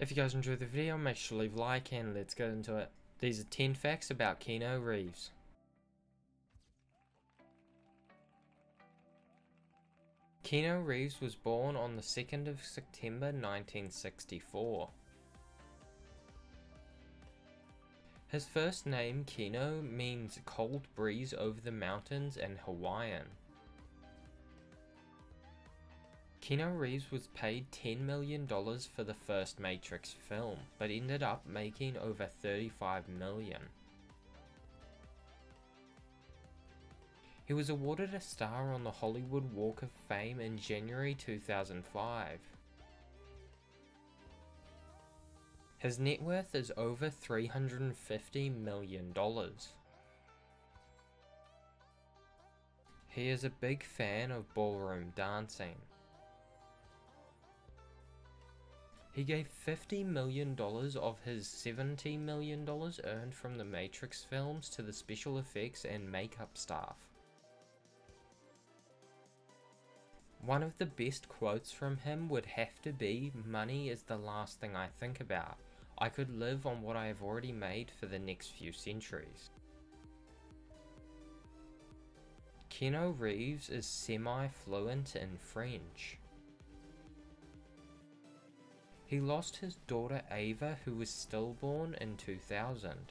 If you guys enjoyed the video, make sure to leave a like and let's get into it. These are 10 facts about Keanu Reeves. Keanu Reeves was born on the 2nd of September 1964. His first name, Keanu, means cold breeze over the mountains in Hawaiian. Keanu Reeves was paid $10 million for the first Matrix film, but ended up making over 35 million. He was awarded a star on the Hollywood Walk of Fame in January 2005. His net worth is over $350 million. He is a big fan of ballroom dancing. He gave $50 million of his $70 million earned from the Matrix films to the special effects and makeup staff. One of the best quotes from him would have to be, money is the last thing I think about. I could live on what I have already made for the next few centuries. Keanu Reeves is semi-fluent in French. He lost his daughter Ava who was stillborn in 2000.